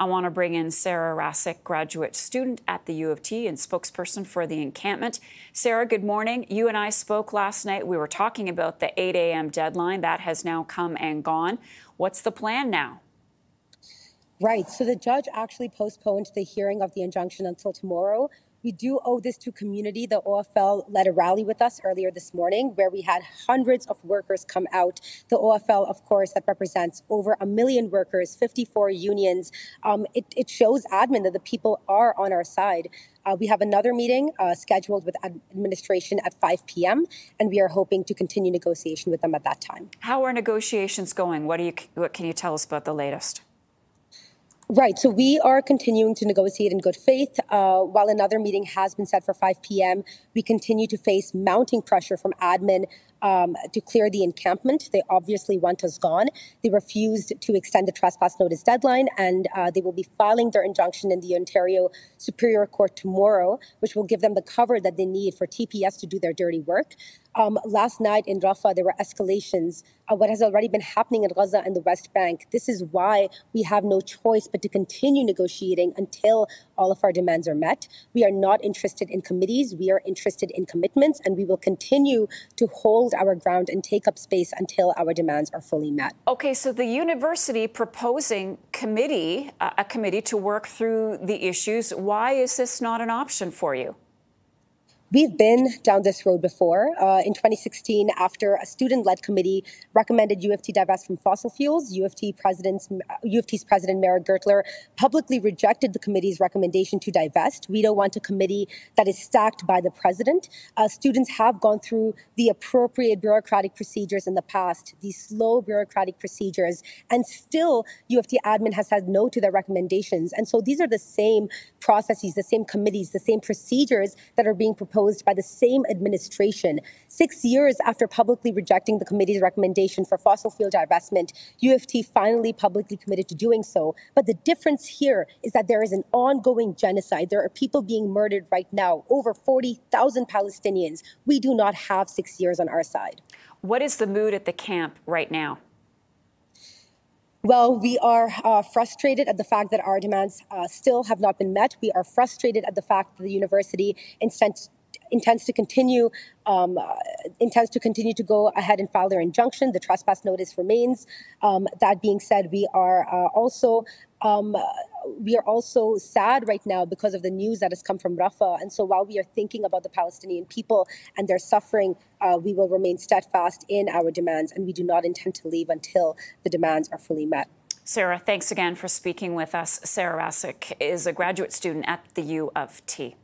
I want to bring in Sara Rasikh, graduate student at the U of T and spokesperson for the encampment. Sara, good morning. You and I spoke last night. We were talking about the 8 a.m. deadline. That has now come and gone. What's the plan now? Right. So the judge actually postponed the hearing of the injunction until tomorrow. We do owe this to community. The OFL led a rally with us earlier this morning where we had hundreds of workers come out. The OFL, of course, that represents over a million workers, 54 unions. Um, it, it, shows admin that the people are on our side. Uh, we have another meeting uh, scheduled with administration at 5 p.m., and we are hoping to continue negotiation with them at that time. How are negotiations going? What, do you, what can you tell us about the latest? Right. So we are continuing to negotiate in good faith. Uh, while another meeting has been set for 5 p.m., we continue to face mounting pressure from admin um, to clear the encampment. They obviously want us gone. They refused to extend the trespass notice deadline, and uh, they will be filing their injunction in the Ontario Superior Court tomorrow, which will give them the cover that they need for TPS to do their dirty work. Um, last night in Rafah, there were escalations. Uh, what has already been happening in Gaza and the West Bank. This is why we have no choice but to continue negotiating until all of our demands are met. We are not interested in committees. We are interested in commitments, and we will continue to hold our ground and take up space until our demands are fully met. Okay, so the university proposing committee, uh, a committee to work through the issues. Why is this not an option for you? We've been down this road before. Uh, in 2016, after a student-led committee recommended U of T divest from fossil fuels, U of T president's, U of T's president Meric Gertler publicly rejected the committee's recommendation to divest. We don't want a committee that is stacked by the president. Uh, students have gone through the appropriate bureaucratic procedures in the past, these slow bureaucratic procedures, and still U of T admin has said no to their recommendations. And so these are the same processes, the same committees, the same procedures that are being proposed proposed by the same administration. Six years after publicly rejecting the committee's recommendation for fossil fuel divestment, UFT finally publicly committed to doing so. But the difference here is that there is an ongoing genocide. There are people being murdered right now, over 40,000 Palestinians. We do not have six years on our side. What is the mood at the camp right now? Well, we are uh, frustrated at the fact that our demands uh, still have not been met. We are frustrated at the fact that the university, instead intends to continue um, uh, intends to continue to go ahead and file their injunction. The trespass notice remains. Um, that being said, we are uh, also um, we are also sad right now because of the news that has come from Rafah. And so while we are thinking about the Palestinian people and their suffering, uh, we will remain steadfast in our demands, and we do not intend to leave until the demands are fully met. Sara, thanks again for speaking with us. Sara Rasikh is a graduate student at the U of T.